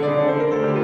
Música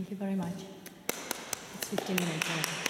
Thank you very much. It's 15 minutes.